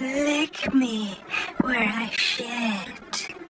Lick me where I shed.